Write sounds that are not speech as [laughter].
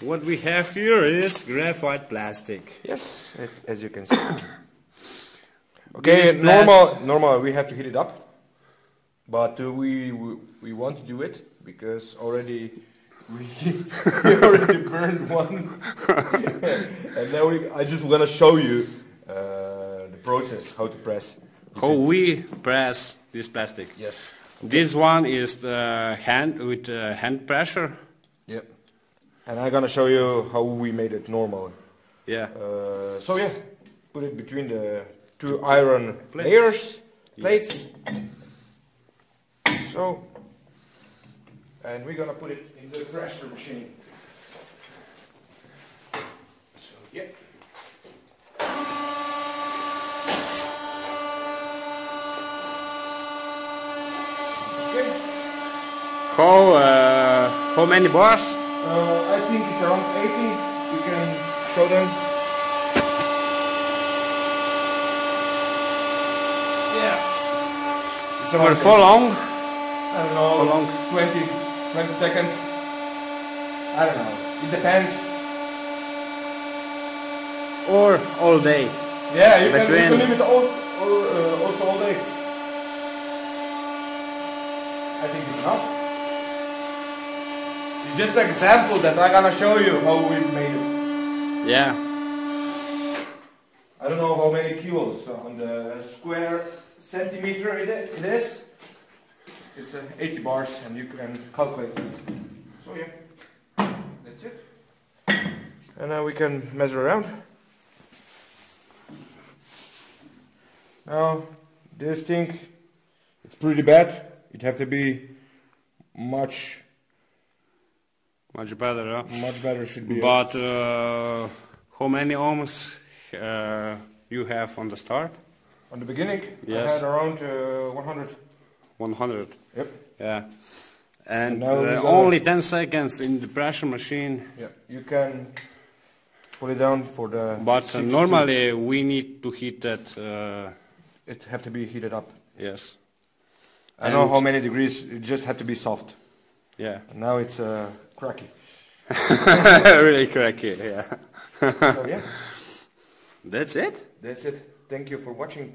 what we have here is graphite plastic. Yes, as you can see. [coughs] okay, normal, normal. We have to heat it up, but uh, we, we we want to do it because already we, [laughs] we already burned one, [laughs] and now we, I just want to show you uh, the process how to press. How we press this plastic. Yes. This one is the hand with uh, hand pressure. Yep. And I'm gonna show you how we made it normal. Yeah. Uh, so yeah, put it between the two iron Plates. layers, plates. So, and we're gonna put it in the pressure machine. So yeah. Okay. How uh, how many bars? Uh, think it's around 80. You can show them. Yeah. It's For around how long? I don't know, How long? 20, 20 seconds. I don't know. It depends. Or all day? Yeah, you can, you can leave it all, all, uh, also all day. I think it's enough. Just an example that I'm gonna show you how we made it. Yeah. I don't know how many kilos on the square centimeter it is. It's uh, 80 bars and you can calculate it. So yeah, that's it. And now we can measure around. Now, this thing, it's pretty bad. It have to be much, Much better, huh? much better should be. But uh, how many ohms uh, you have on the start? on the beginning, Yes. I had around uh, 100. 100. Yep. Yeah. And we uh, only 10 seconds in the pressure machine. Yeah, you can put it down for the. But uh, 60 normally we need to heat that. Uh, it have to be heated up. yes. I don't know how many degrees. It just have to be soft. Yeah. And now it's uh, cracky. [laughs] really cracky. Yeah. so yeah, That's it. that's it. Thank you for watching.